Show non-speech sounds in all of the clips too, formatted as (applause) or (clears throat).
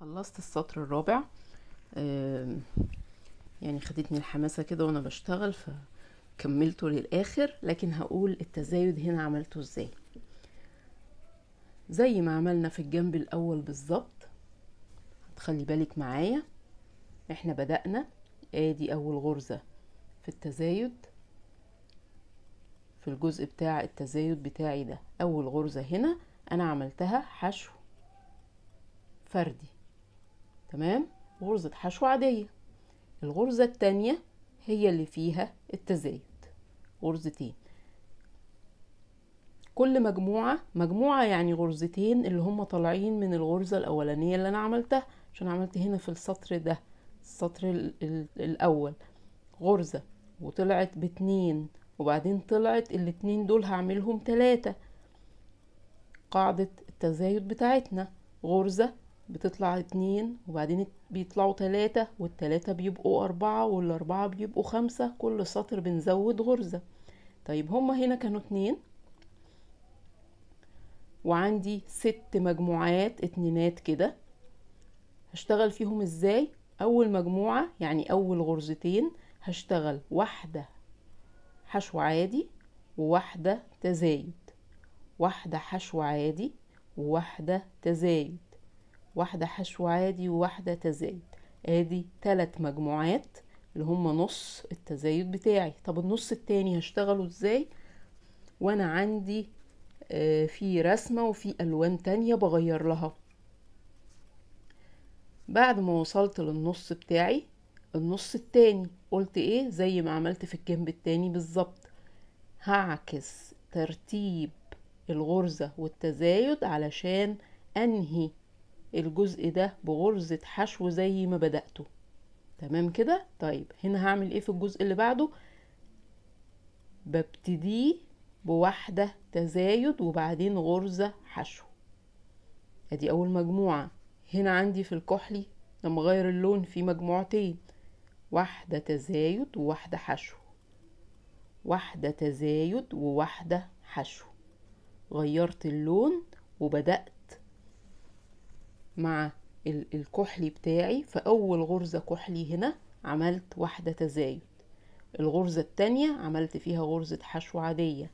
خلصت السطر الرابع. يعني خدتني الحماسة كده وأنا بشتغل فكملته للآخر لكن هقول التزايد هنا عملته إزاي. زي ما عملنا في الجنب الأول بالظبط. تخلي بالك معايا. إحنا بدأنا. آدي أول غرزة في التزايد. في الجزء بتاع التزايد بتاعي ده أول غرزة هنا. أنا عملتها حشو. فردي. تمام؟ غرزة حشو عادية. الغرزة التانية هي اللي فيها التزايد. غرزتين. كل مجموعة مجموعة يعني غرزتين اللي هم طالعين من الغرزة الأولانية اللي أنا عملتها عشان عملت هنا في السطر ده السطر ال ال الأول. غرزة وطلعت باتنين وبعدين طلعت الاتنين دول هعملهم تلاتة. قاعدة التزايد بتاعتنا. غرزة بتطلع اتنين وبعدين بيطلعوا تلاتة والتلاتة بيبقوا أربعة والأربعة بيبقوا خمسة كل سطر بنزود غرزة. طيب هما هنا كانوا اتنين. وعندي ست مجموعات اتنينات كده. هشتغل فيهم إزاي؟ أول مجموعة يعني أول غرزتين هشتغل واحدة حشو عادي وواحدة تزايد. واحدة حشو عادي وواحدة تزايد. واحدة حشو عادي وواحدة تزايد. آدي تلات مجموعات اللي هم نص التزايد بتاعي. طب النص التاني هشتغله إزاي؟ وأنا عندي آه، في رسمة وفي ألوان تانية بغير لها. بعد ما وصلت للنص بتاعي النص التاني قلت إيه؟ زي ما عملت في الجنب التاني بالظبط. هعكس ترتيب الغرزة والتزايد علشان أنهي الجزء ده بغرزة حشو زي ما بدأته. تمام كده؟ طيب هنا هعمل إيه في الجزء اللي بعده؟ ببتديه بواحدة تزايد وبعدين غرزة حشو. أدي أول مجموعة. هنا عندي في الكحلي لما أغير اللون في مجموعتين. واحدة تزايد وواحدة حشو. واحدة تزايد وواحدة حشو. غيرت اللون وبدأت مع ال- الكحلي بتاعي. في أول غرزة كحلي هنا عملت واحدة تزايد. الغرزة التانية عملت فيها غرزة حشو عادية.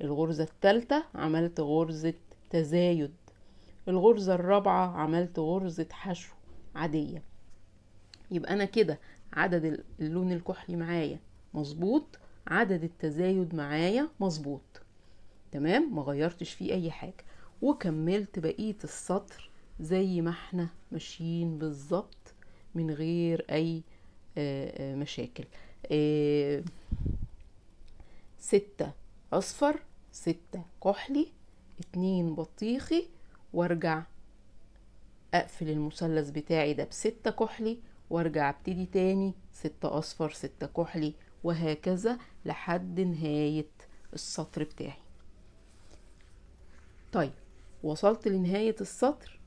الغرزة التالتة عملت غرزة تزايد. الغرزة الرابعة عملت غرزة حشو عادية. يبقى أنا كده عدد ال- اللون الكحلي معايا مظبوط عدد التزايد معايا مظبوط. تمام؟ ما غيرتش فيه أي حاجة. وكملت بقية السطر زي ما إحنا ماشيين بالظبط من غير أي آه، آه، مشاكل. آه، ستة أصفر ستة كحلي اتنين بطيخي وارجع أقفل المثلث بتاعي ده بستة كحلي وارجع أبتدي تاني ستة أصفر ستة كحلي وهكذا لحد نهاية السطر بتاعي. طيب وصلت لنهاية السطر؟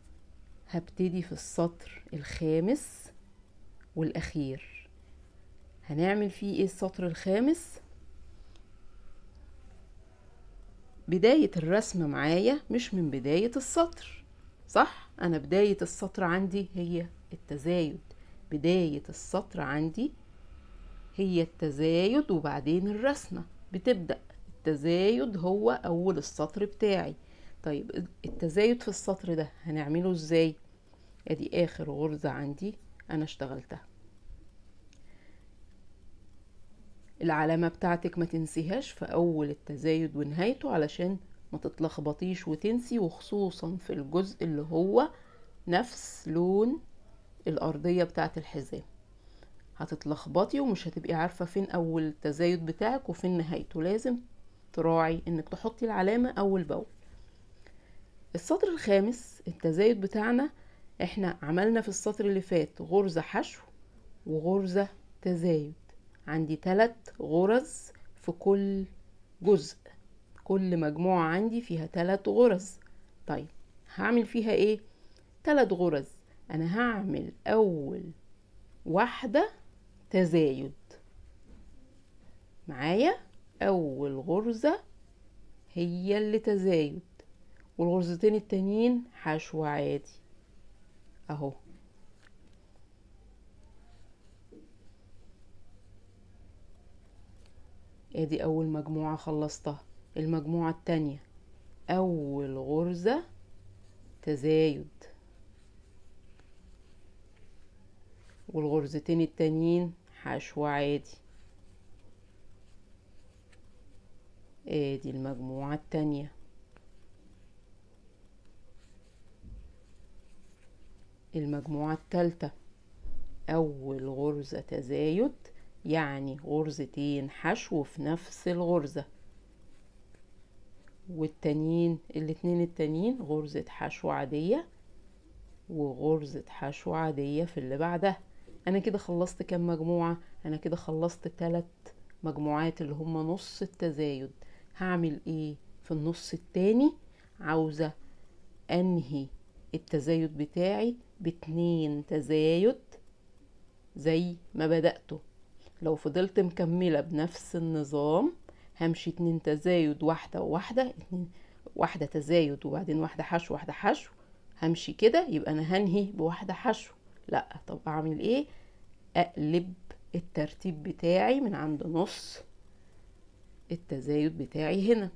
هبتدي في السطر الخامس والأخير. هنعمل فيه إيه السطر الخامس؟ بداية الرسمة معايا مش من بداية السطر صح؟ أنا بداية السطر عندي هي التزايد. بداية السطر عندي هي التزايد وبعدين الرسمة. بتبدأ التزايد هو أول السطر بتاعي. طيب التزايد في السطر ده هنعمله إزاي؟ أدي آخر غرزة عندي أنا اشتغلتها. العلامة بتاعتك ما تنسيهاش في أول التزايد ونهايته علشان ما تتلخبطيش وتنسي وخصوصا في الجزء اللي هو نفس لون الأرضية بتاعت الحزام. هتتلخبطي ومش هتبقي عارفة فين أول التزايد بتاعك وفين نهايته. لازم تراعي إنك تحطي العلامة أول بأول. السطر الخامس التزايد بتاعنا إحنا عملنا في السطر اللي فات غرزة حشو وغرزة تزايد. عندي تلات غرز في كل جزء. كل مجموعة عندي فيها تلات غرز. طيب هعمل فيها إيه؟ تلات غرز. أنا هعمل أول واحدة تزايد. معايا؟ أول غرزة هي اللي تزايد. والغرزتين التانيين حشو عادي. أهو. آدي أول مجموعة خلصتها. المجموعة التانية. أول غرزة تزايد. والغرزتين التانيين حشو عادي. آدي المجموعة التانية. المجموعة التالتة. أول غرزة تزايد يعني غرزتين حشو في نفس الغرزة. والتانيين الاتنين التانيين غرزة حشو عادية وغرزة حشو عادية في اللي بعدها. أنا كده خلصت كام مجموعة؟ أنا كده خلصت تلات مجموعات اللي هما نص التزايد. هعمل إيه في النص التاني؟ عاوزة أنهي التزايد بتاعي باتنين تزايد زي ما بدأته. لو فضلت مكملة بنفس النظام همشي اتنين تزايد واحدة وواحدة اتنين واحدة تزايد وبعدين واحدة حشو واحدة حشو همشي كده يبقى أنا هنهي بواحدة حشو. لأ طب أعمل إيه؟ أقلب الترتيب بتاعي من عند نص التزايد بتاعي هنا.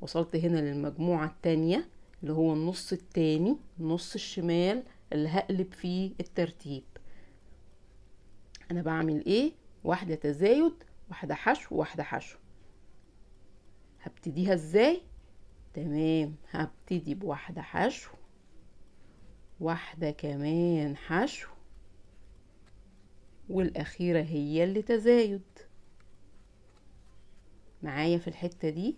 وصلت هنا للمجموعة التانية اللي هو النص التاني النص الشمال اللي هقلب فيه الترتيب. أنا بعمل إيه؟ واحدة تزايد واحدة حشو واحدة حشو. هبتديها إزاي؟ تمام هبتدي بواحدة حشو واحدة كمان حشو والأخيرة هي اللي تزايد. معايا في الحتة دي؟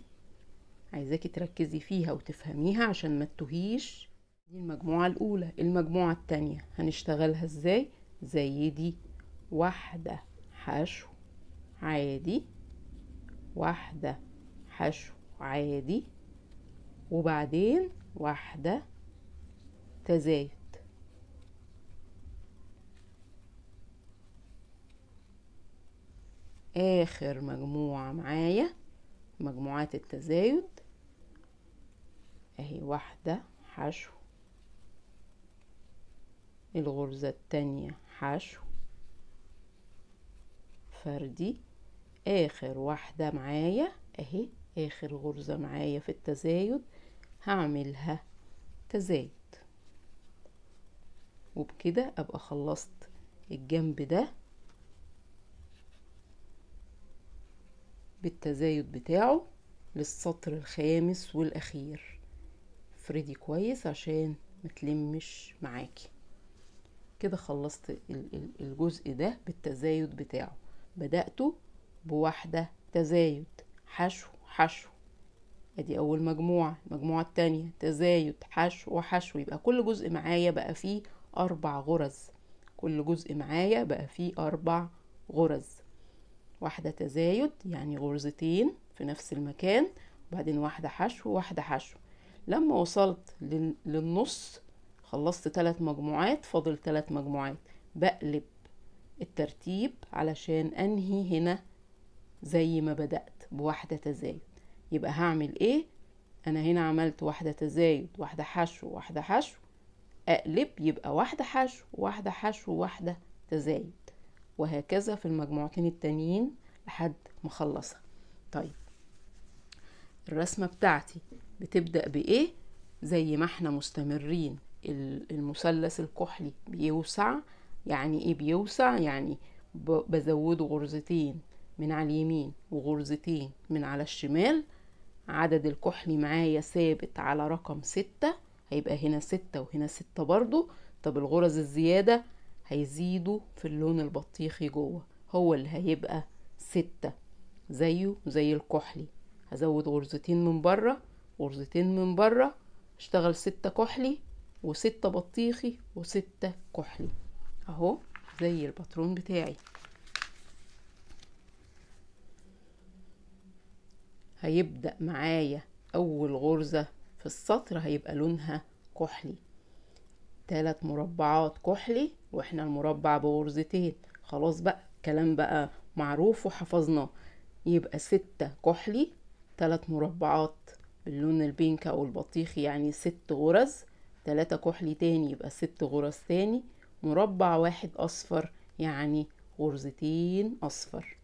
عايزاكي تركزي فيها وتفهميها عشان ما تتوهيش. دي المجموعة الأولى. المجموعة التانية هنشتغلها إزاي؟ زي دي. واحدة حشو عادي. واحدة حشو عادي. وبعدين واحدة تزايد. آخر مجموعة معايا مجموعات التزايد. أهي واحدة حشو الغرزة التانية حشو فردي. آخر واحدة معايا أهي آخر غرزة معايا في التزايد. هعملها تزايد. وبكده أبقى خلصت الجنب ده بالتزايد بتاعه للسطر الخامس والأخير. افردي كويس عشان متلمش معاكي. كده خلصت الجزء ده بالتزايد بتاعه. بدأته بواحدة تزايد حشو حشو. أدي أول مجموعة المجموعة التانية تزايد حشو وحشو. يبقى كل جزء معايا بقى فيه أربع غرز. كل جزء معايا بقى فيه أربع غرز. واحدة تزايد يعني غرزتين في نفس المكان وبعدين واحدة حشو وواحدة حشو. لما وصلت للنص خلصت ثلاث مجموعات فاضل ثلاث مجموعات. بقلب الترتيب علشان أنهي هنا زي ما بدأت بواحدة تزايد. يبقى هعمل إيه؟ أنا هنا عملت واحدة تزايد واحدة حشو واحدة حشو. أقلب يبقى واحدة حشو واحدة حشو واحدة تزايد. وهكذا في المجموعتين التانيين لحد ما أخلصها. طيب. الرسمة بتاعتي بتبدأ بإيه؟ زي ما إحنا مستمرين. المثلث الكحلي بيوسع. يعني إيه بيوسع؟ يعني بزوده غرزتين من على اليمين وغرزتين من على الشمال. عدد الكحلي معايا ثابت على رقم ستة. هيبقى هنا ستة وهنا ستة برضو. طب الغرز الزيادة هيزيدوا في اللون البطيخي جوه. هو اللي هيبقى ستة. زيه زي الكحلي هزود غرزتين من بره غرزتين من بره. اشتغل ستة كحلي. وستة بطيخي وستة كحلي. أهو زي الباترون بتاعي. هيبدأ معايا أول غرزة في السطر هيبقى لونها كحلي. تلات مربعات كحلي وإحنا المربع بغرزتين. خلاص بقى كلام بقى معروف وحفظناه. يبقى ستة كحلي تلات مربعات باللون البينك أو البطيخي يعني ست غرز. تلاتة كحلي تاني يبقى ست غرز تاني مربع واحد أصفر يعني غرزتين أصفر.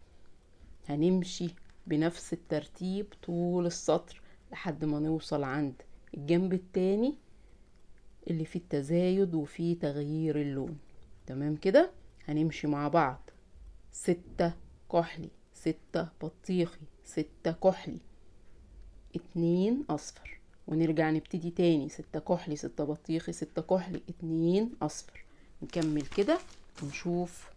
هنمشي بنفس الترتيب طول السطر لحد ما نوصل عند الجنب التاني اللي فيه التزايد وفيه تغيير اللون. تمام كده؟ هنمشي مع بعض. ستة كحلي ستة بطيخي ستة كحلي اتنين أصفر. ونرجع نبتدي تاني. ستة كحلي ستة بطيخي ستة كحلي اتنين أصفر. نكمل كده ونشوف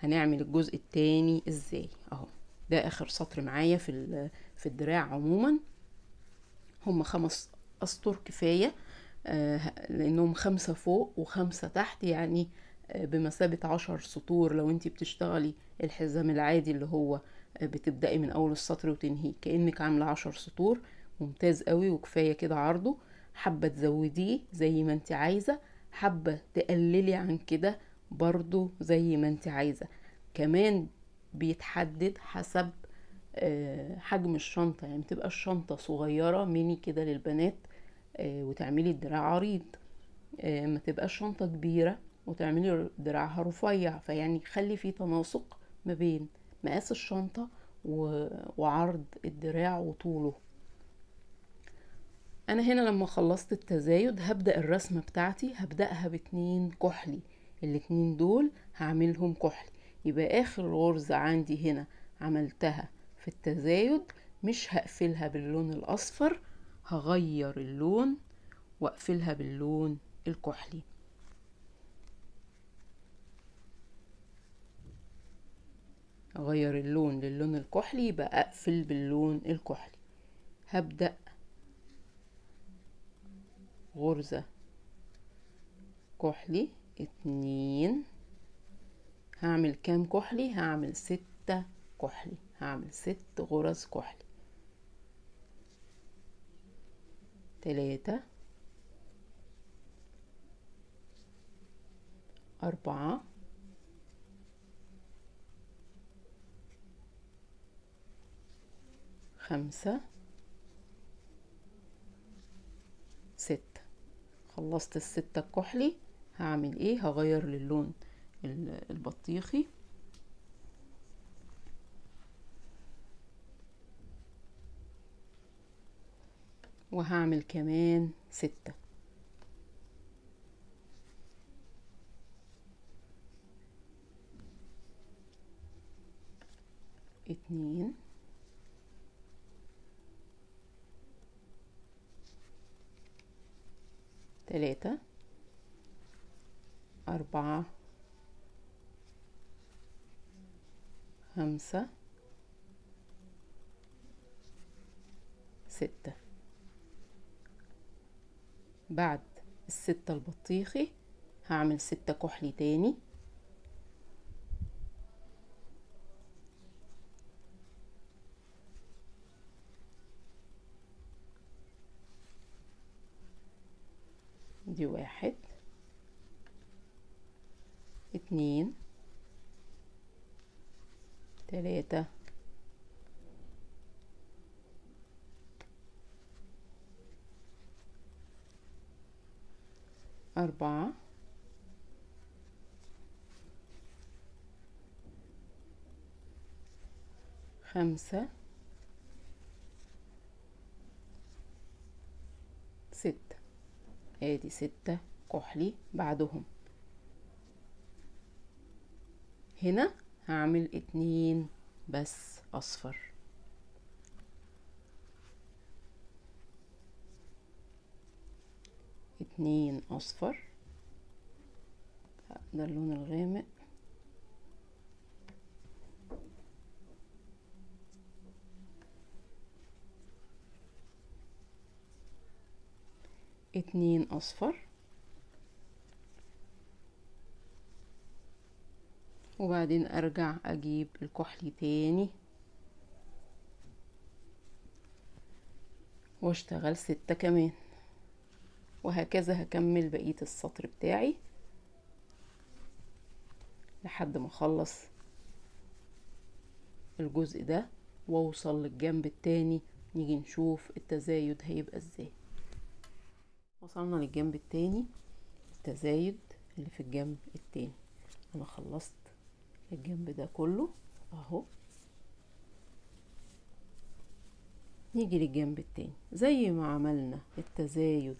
هنعمل الجزء التاني إزاي. أهو ده آخر سطر معايا في في الدراع عموما. هم خمس أسطر كفاية آه لأنهم خمسة فوق وخمسة تحت يعني آه بمثابة عشر سطور. لو انتي بتشتغلي الحزام العادي اللي هو بتبدأي من أول السطر وتنهيه كأنك عاملة عشر سطور ممتاز قوي وكفاية كده عرضه. حابة تزوديه زي ما انت عايزة حابة تقللي عن كده برضو زي ما انت عايزة. كمان بيتحدد حسب حجم الشنطة يعني تبقى الشنطة صغيرة ميني كده للبنات وتعملي الدراع عريض. ما تبقى الشنطة كبيرة وتعملي دراعها رفيع فيعني خلي في تناسق ما بين مقاس الشنطة وعرض الدراع وطوله. أنا هنا لما خلصت التزايد هبدأ الرسمة بتاعتي هبدأها باتنين كحلي. الاتنين دول هعملهم كحلي. يبقى آخر غرزة عندي هنا عملتها في التزايد مش هقفلها باللون الأصفر هغير اللون وأقفلها باللون الكحلي. أغير اللون للون الكحلي يبقى أقفل باللون الكحلي. هبدأ غرزة كحلي اتنين. هعمل كام كحلي؟ هعمل ستة كحلي. هعمل ست غرز كحلي. تلاتة. أربعة. خمسة. ستة. خلصت الستة الكحلي هعمل إيه؟ هغير للون البطيخي. وهعمل كمان ستة. اتنين. تلاتة أربعة خمسة ستة. بعد الستة البطيخي هعمل ستة كحلي تاني دي واحد اتنين. تلاتة. أربعة. خمسة. ستة. ادي ستة. كحلي. بعدهم. هنا هعمل اتنين بس اصفر. اتنين اصفر. ده اللون الغامق. اتنين اصفر. وبعدين أرجع أجيب الكحلي تاني. وأشتغل ستة كمان. وهكذا هكمل بقية السطر بتاعي. لحد ما أخلص الجزء ده وأوصل للجنب التاني. نيجي نشوف التزايد هيبقى إزاي. وصلنا للجنب التاني. التزايد اللي في الجنب التاني. أنا خلصت الجنب ده كله أهو. نيجي للجنب التاني. زي ما عملنا التزايد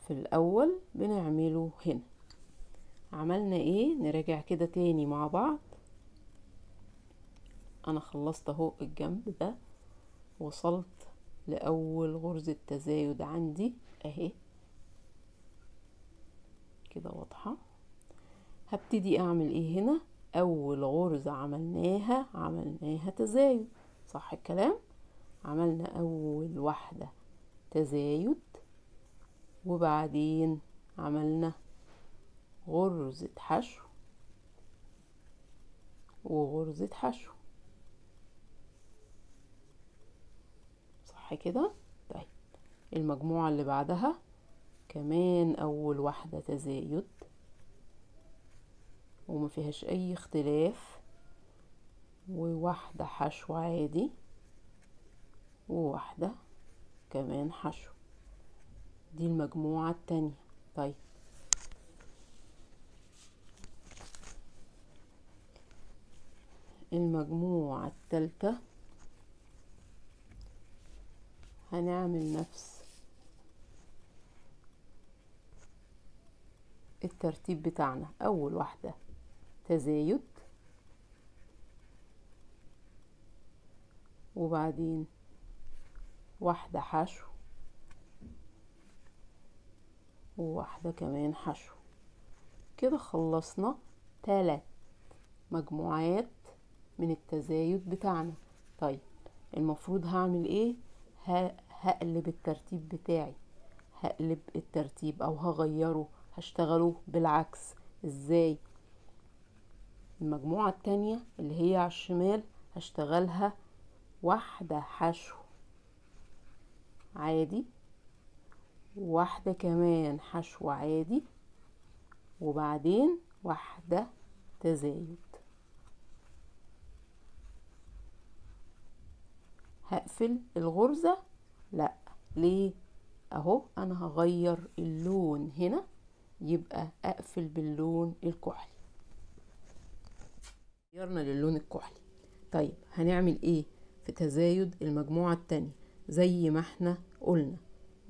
في الأول بنعمله هنا. عملنا إيه؟ نراجع كده تاني مع بعض. أنا خلصت أهو الجنب ده. وصلت لأول غرزة تزايد عندي أهي. كده واضحة. هبتدي أعمل إيه هنا؟ أول غرزة عملناها عملناها تزايد صح الكلام؟ عملنا أول واحدة تزايد وبعدين عملنا غرزة حشو وغرزة حشو. صح كده؟ طيب المجموعة اللي بعدها كمان أول واحدة تزايد. وما فيهاش أي اختلاف. وواحدة حشو عادي وواحدة كمان حشو دي المجموعة التانية. طيب. المجموعة التالتة. هنعمل نفس الترتيب بتاعنا. أول واحدة تزايد. وبعدين واحدة حشو وواحدة كمان حشو. كده خلصنا تلات مجموعات من التزايد بتاعنا. طيب المفروض هعمل إيه؟ هقلب الترتيب بتاعي. هقلب الترتيب أو هغيره هشتغله بالعكس. إزاي؟ المجموعة التانية اللي هي على الشمال هشتغلها واحدة حشو. عادي. واحدة كمان حشو عادي. وبعدين واحدة تزايد. هقفل الغرزة؟ لا. ليه؟ أهو أنا هغير اللون هنا. يبقى أقفل باللون الكحلي. غيرنا للون الكحلي. طيب هنعمل إيه في تزايد المجموعة التانية؟ زي ما إحنا قلنا.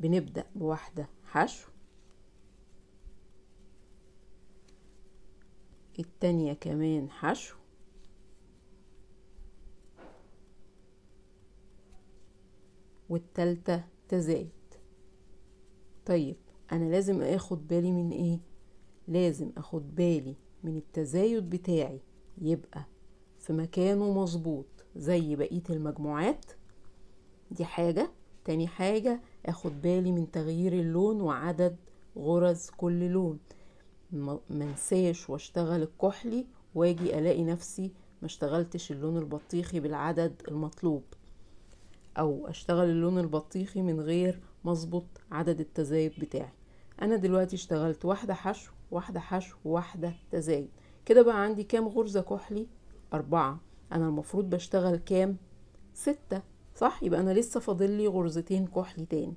بنبدأ بواحدة حشو. التانية كمان حشو. والتالتة تزايد. طيب أنا لازم آخد بالي من إيه؟ لازم آخد بالي من التزايد بتاعي. يبقى في مكانه مظبوط زي بقية المجموعات. دي حاجة. تاني حاجة آخد بالي من تغيير اللون وعدد غرز كل لون. منساش واشتغل الكحلي واجي ألاقي نفسي ما اشتغلتش اللون البطيخي بالعدد المطلوب. أو أشتغل اللون البطيخي من غير مظبط عدد التزايد بتاعي. أنا دلوقتي اشتغلت واحدة حشو واحدة حشو واحدة تزايد. كده بقى عندي كام غرزة كحلي؟ أربعة. أنا المفروض بشتغل كام؟ ستة. صح؟ يبقى أنا لسه فاضل لي غرزتين كحلي تاني.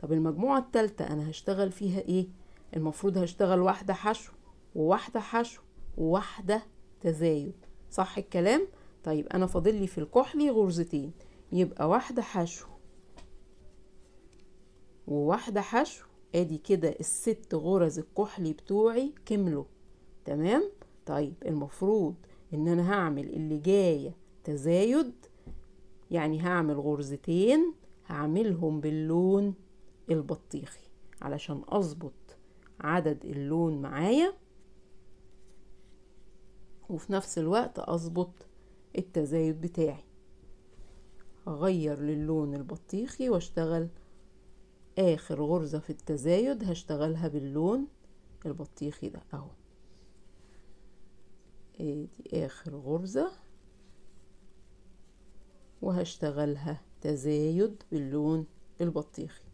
طب المجموعة التالتة أنا هشتغل فيها إيه؟ المفروض هشتغل واحدة حشو وواحدة حشو وواحدة تزايد. صح الكلام؟ طيب أنا فاضل لي في الكحلي غرزتين. يبقى واحدة حشو وواحدة حشو. أدي كده الست غرز الكحلي بتوعي كملوا. تمام؟ طيب المفروض إن أنا هعمل اللي جاية تزايد يعني هعمل غرزتين هعملهم باللون البطيخي علشان أظبط عدد اللون معايا وفي نفس الوقت أظبط التزايد بتاعي. اغير للون البطيخي واشتغل آخر غرزة في التزايد هشتغلها باللون البطيخي ده أهو. ادي آخر غرزة. وهشتغلها تزايد باللون البطيخي.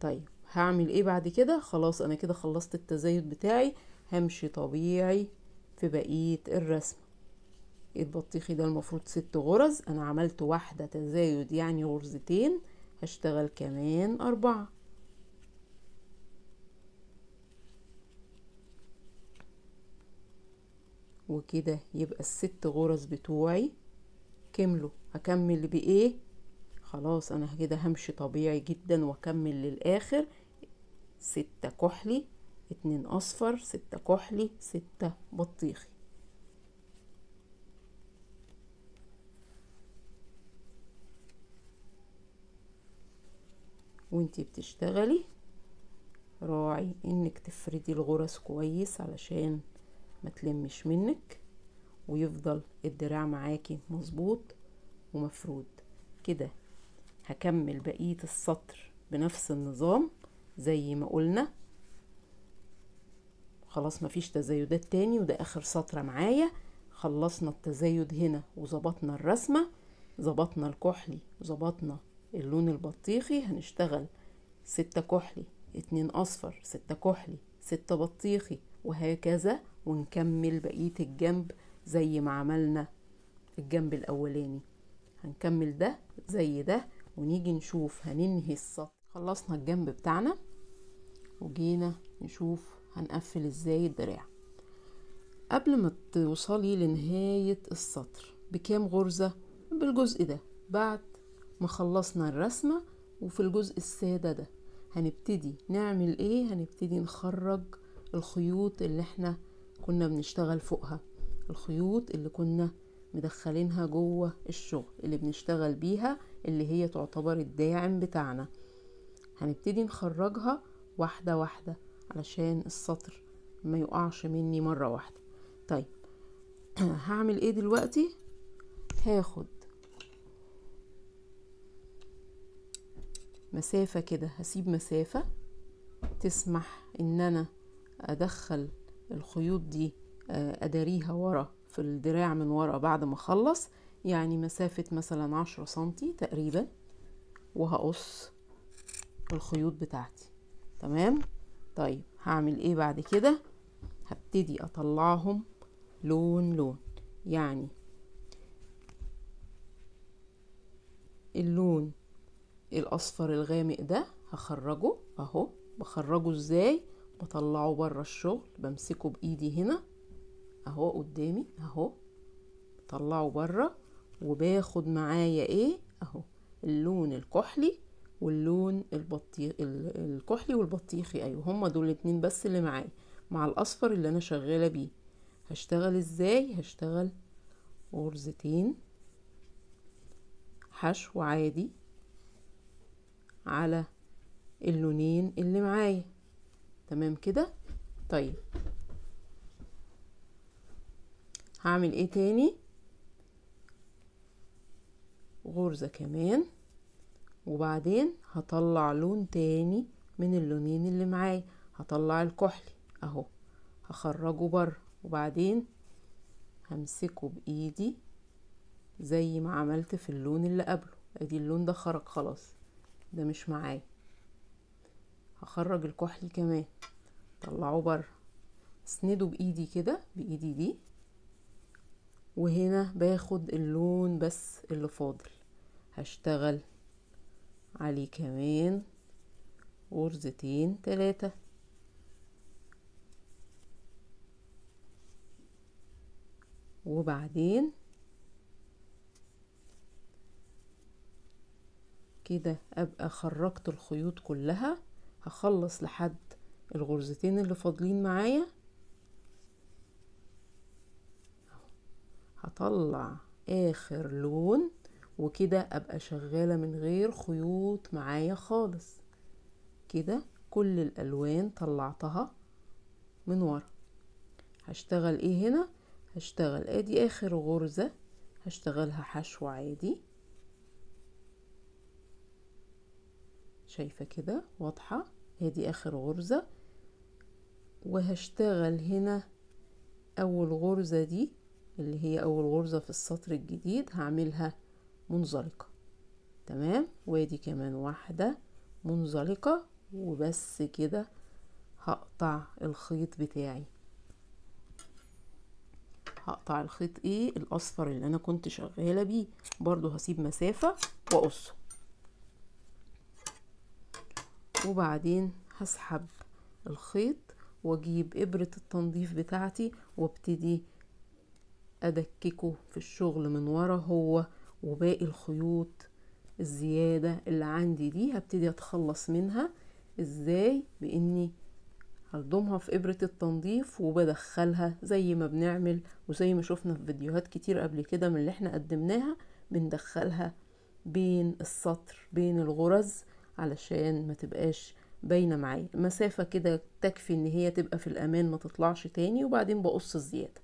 طيب هعمل إيه بعد كده؟ خلاص أنا كده خلصت التزايد بتاعي. همشي طبيعي في بقية الرسم البطيخي ده؟ المفروض ست غرز. أنا عملت واحدة تزايد يعني غرزتين. هشتغل كمان أربعة. وكده يبقى الست غرز بتوعي. كملوا. هكمل بإيه؟ خلاص أنا كده همشي طبيعي جدا وأكمل للآخر. ستة كحلي اتنين أصفر ستة كحلي ستة بطيخي. وإنتي بتشتغلي. راعي إنك تفردي الغرز كويس علشان ما تلمش منك ويفضل الدراع معاكي مظبوط ومفرود. كده هكمل بقية السطر بنفس النظام زي ما قلنا. خلاص مفيش تزايدات تاني وده آخر سطرة معايا. خلصنا التزايد هنا وظبطنا الرسمة ظبطنا الكحلي وظبطنا اللون البطيخي. هنشتغل ستة كحلي اتنين أصفر ستة كحلي ستة بطيخي وهكذا. ونكمل بقية الجنب زي ما عملنا الجنب الأولاني. هنكمل ده زي ده ونيجي نشوف هننهي السطر. خلصنا الجنب بتاعنا وجينا نشوف هنقفل إزاي الدراع. قبل ما توصلي لنهاية السطر بكام غرزة؟ بالجزء ده. بعد ما خلصنا الرسمة وفي الجزء السادة ده هنبتدي نعمل إيه؟ هنبتدي نخرج الخيوط اللي إحنا كنا بنشتغل فوقها. الخيوط اللي كنا مدخلينها جوه الشغل اللي بنشتغل بيها اللي هي تعتبر الداعم بتاعنا. هنبتدي نخرجها واحدة واحدة علشان السطر ما يقعش مني مرة واحدة. طيب (clears throat) هعمل إيه دلوقتي؟ هاخد مسافة كده هسيب مسافة تسمح إن أنا أدخل الخيوط دي أداريها ورا في الدراع من ورا بعد ما أخلص يعني مسافة مثلا عشرة سنتي تقريبا وهقص الخيوط بتاعتي. تمام؟ طيب هعمل إيه بعد كده؟ هبتدي أطلعهم لون لون. يعني اللون الأصفر الغامق ده هخرجه أهو. بخرجه إزاي؟ بطلعه بره الشغل بمسكه بإيدي هنا أهو قدامي أهو. بطلعه بره وباخد معايا إيه؟ أهو اللون الكحلي واللون البطيخ الكحلي والبطيخي أيوه هما دول الاتنين بس اللي معايا مع الأصفر اللي أنا شغالة بيه. هشتغل إزاي؟ هشتغل غرزتين حشو عادي على اللونين اللي معايا. تمام كده؟ طيب. هعمل إيه تاني؟ غرزة كمان. وبعدين هطلع لون تاني من اللونين اللي معايا. هطلع الكحلي أهو. هخرجه بره. وبعدين همسكه بإيدي زي ما عملت في اللون اللي قبله. أدي اللون ده خرج خلاص. ده مش معايا. هخرج الكحلي كمان. طلعه بره. أسنده بإيدي كده بإيدي دي. وهنا باخد اللون بس اللي فاضل. هشتغل عليه كمان غرزتين تلاتة. وبعدين كده أبقى خرجت الخيوط كلها. هخلص لحد الغرزتين اللي فاضلين معايا. هطلع آخر لون وكده أبقى شغالة من غير خيوط معايا خالص. كده كل الألوان طلعتها من ورا. هشتغل إيه هنا؟ هشتغل آدي آخر غرزة. هشتغلها حشو عادي. شايفة كده؟ واضحة؟ ادي آخر غرزة. وهشتغل هنا أول غرزة دي اللي هي أول غرزة في السطر الجديد. هعملها منزلقة. تمام؟ وادي كمان واحدة منزلقة. وبس كده هقطع الخيط بتاعي. هقطع الخيط إيه؟ الأصفر اللي أنا كنت شغالة بيه. برضو هسيب مسافة وأقصه. وبعدين هسحب الخيط واجيب إبرة التنظيف بتاعتي وابتدي أدككه في الشغل من ورا هو وباقي الخيوط الزيادة اللي عندي دي هبتدي أتخلص منها. إزاي؟ بإني هلضمها في إبرة التنظيف وبدخلها زي ما بنعمل وزي ما شفنا في فيديوهات كتير قبل كده من اللي إحنا قدمناها بندخلها بين السطر بين الغرز علشان ما تبقاش باينة معايا. مسافة كده تكفي إن هي تبقى في الأمان ما تطلعش تاني وبعدين بقص الزيادة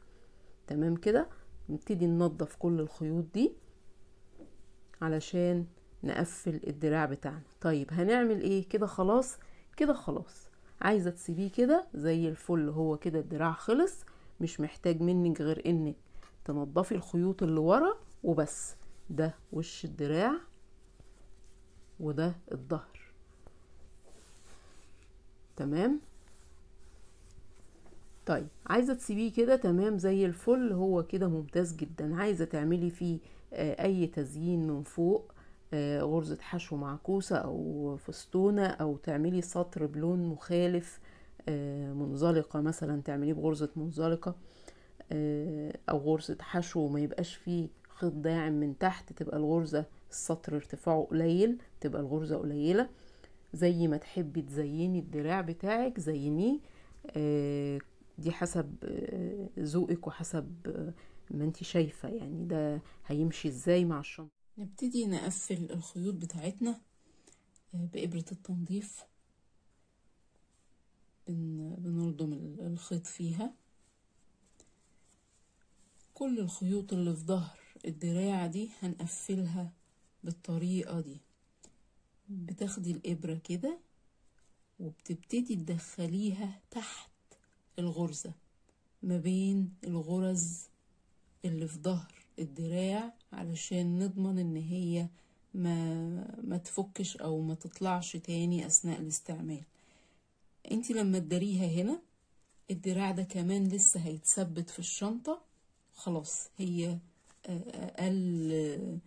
تمام كده؟ نبتدي ننضف كل الخيوط دي علشان نقفل الدراع بتاعنا. طيب هنعمل إيه؟ كده خلاص؟ كده خلاص. عايزة تسيبيه كده زي الفل هو كده الدراع خلص. مش محتاج منك غير إنك تنضفي الخيوط اللي ورا وبس. ده وش الدراع. وده الظهر. تمام؟ طيب عايزة تسيبيه كده تمام زي الفل هو كده ممتاز جدا. عايزة تعملي فيه آه أي تزيين من فوق آه غرزة حشو معكوسة أو فستونة أو تعملي سطر بلون مخالف آه منزلقة مثلا تعمليه بغرزة منزلقة أو غرزة حشو ما يبقاش فيه خيط داعم من تحت تبقى الغرزة السطر ارتفاعه قليل. تبقى الغرزة قليلة. زي ما تحبي تزيني الدراع بتاعك زينيه. دي حسب ذوقك وحسب ما انت شايفة يعني ده هيمشي إزاي مع الشنطة. نبتدي نقفل الخيوط بتاعتنا بإبرة التنظيف. بن بنلضم الخيط فيها. كل الخيوط اللي في ظهر الدراع دي هنقفلها بالطريقة دي. بتاخدي الإبرة كده وبتبتدي تدخليها تحت الغرزة ما بين الغرز اللي في ظهر الدراع علشان نضمن إن هي ما ما تفكش أو ما تطلعش تاني أثناء الاستعمال. انت لما تداريها هنا الدراع ده كمان لسه هيتثبت في الشنطة. خلاص هي أقل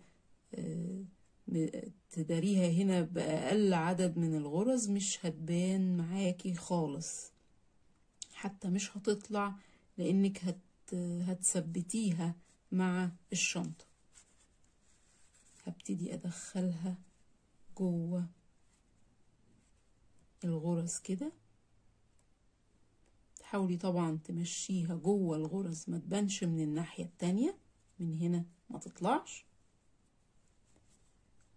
تداريها هنا بأقل عدد من الغرز مش هتبان معاكي خالص. حتى مش هتطلع لأنك هت هتثبتيها مع الشنطة. هبتدي أدخلها جوه الغرز كده. تحاولي طبعا تمشيها جوه الغرز ما تبانش من الناحية التانية من هنا ما تطلعش.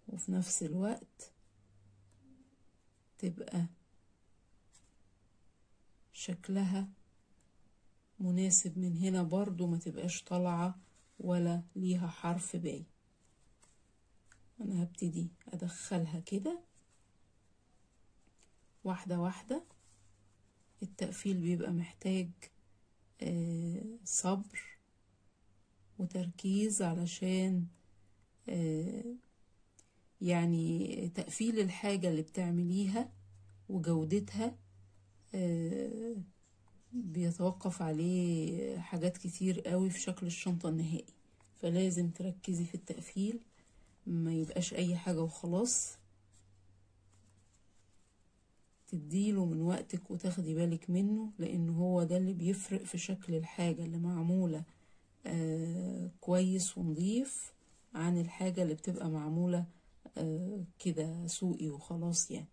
وفي نفس الوقت تبقى شكلها مناسب من هنا برضو ما تبقاش طالعة ولا ليها حرف باي. أنا هبتدي أدخلها كده. واحدة واحدة. التقفيل بيبقى محتاج آه صبر وتركيز علشان آه يعني تقفيل الحاجة اللي بتعمليها وجودتها آه بيتوقف عليه حاجات كتير قوي في شكل الشنطة النهائي. فلازم تركزي في التقفيل ما يبقاش أي حاجة وخلاص. تديله من وقتك وتاخدي بالك منه لأن هو ده اللي بيفرق في شكل الحاجة اللي معمولة آه كويس ونظيف عن الحاجة اللي بتبقى معمولة آه كده سوقي وخلاص يعني.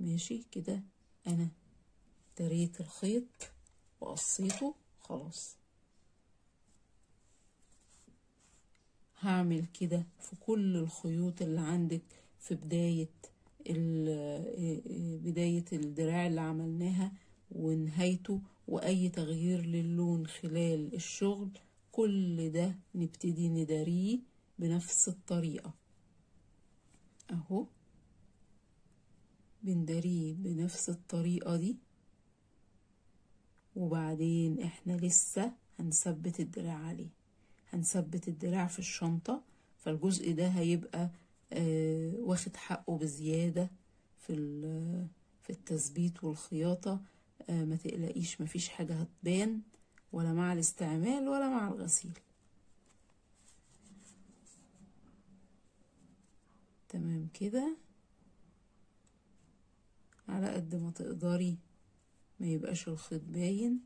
ماشي؟ كده أنا دريت الخيط وقصيته خلاص. هعمل كده في كل الخيوط اللي عندك في بداية بداية الدراع اللي عملناها ونهايته وأي تغيير للون خلال الشغل كل ده نبتدي نداريه بنفس الطريقة. أهو. بنداريه بنفس الطريقة دي. وبعدين إحنا لسه هنثبت الدراع عليه. هنثبت الدراع في الشنطة. فالجزء ده هيبقى آه واخد حقه بزيادة في في التثبيت والخياطة. آه ما تقلقيش مفيش حاجة هتبان ولا مع الاستعمال ولا مع الغسيل. تمام كده. على قد ما تقدري ما يبقاش الخيط باين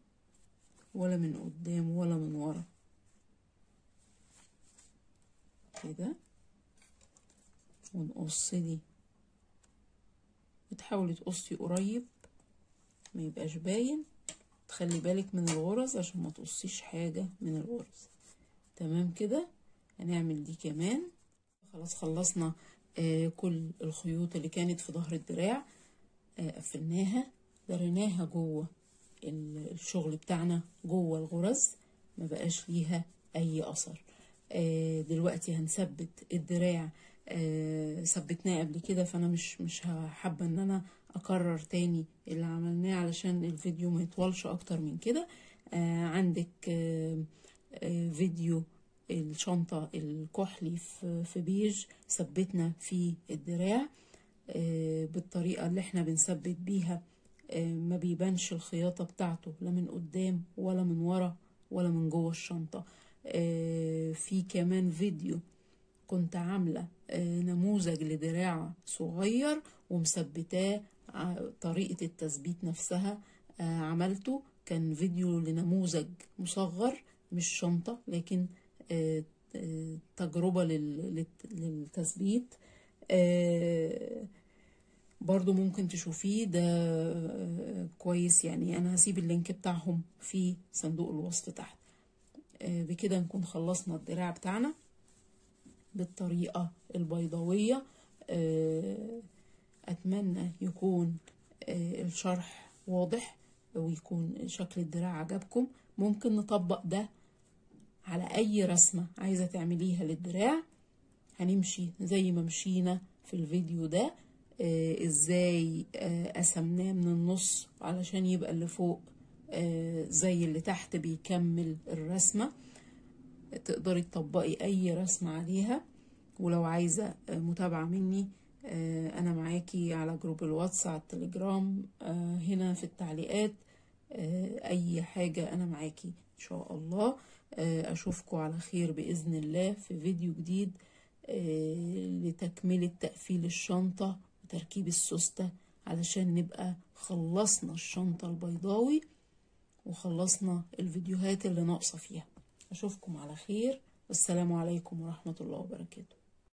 ولا من قدام ولا من ورا. كده. ونقص دي وتحاولي تقصي قريب ما يبقاش باين. تخلي بالك من الغرز عشان ما تقصيش حاجة من الغرز. تمام كده؟ هنعمل دي كمان. خلاص خلصنا كل الخيوط اللي كانت في ظهر الدراع آه قفلناها دريناها جوه الشغل بتاعنا جوه الغرز ما بقاش ليها أي أثر. آه دلوقتي هنثبت الدراع آه ثبتناه قبل كده فأنا مش مش حابة إن أنا أكرر تاني اللي عملناه علشان الفيديو ما يطولش أكتر من كده. آه عندك آه آه فيديو الشنطة الكحلي في بيج ثبتنا في الدراع آه بالطريقة اللي إحنا بنثبت بيها آه ما بيبانش الخياطة بتاعته لا من قدام ولا من ورا ولا من جوه الشنطة. آه في كمان فيديو كنت عاملة نموذج لدراع صغير ومثبتاه طريقة التثبيت نفسها عملته. كان فيديو لنموذج مصغر مش شنطة لكن تجربة للتثبيت. برضو ممكن تشوفيه. ده كويس. يعني أنا هسيب اللينك بتاعهم في صندوق الوصف تحت. بكده نكون خلصنا الدراع بتاعنا بالطريقة البيضاوية. أتمنى يكون الشرح واضح ويكون شكل الدراع عجبكم. ممكن نطبق ده على أي رسمة عايزة تعمليها للدراع هنمشي زي ما مشينا في الفيديو ده إزاي قسمناه من النص علشان يبقى اللي فوق زي اللي تحت بيكمل الرسمة. تقدري تطبقي أي رسمة عليها ولو عايزة متابعة مني أنا معاكي على group الواتس على التليجرام هنا في التعليقات أي حاجة أنا معاكي إن شاء الله. أشوفكم على خير بإذن الله في فيديو جديد لتكملة تقفيل الشنطة وتركيب السوستة علشان نبقى خلصنا الشنطة البيضاوي وخلصنا الفيديوهات اللي ناقصة فيها. أشوفكم على خير. والسلام عليكم ورحمة الله وبركاته.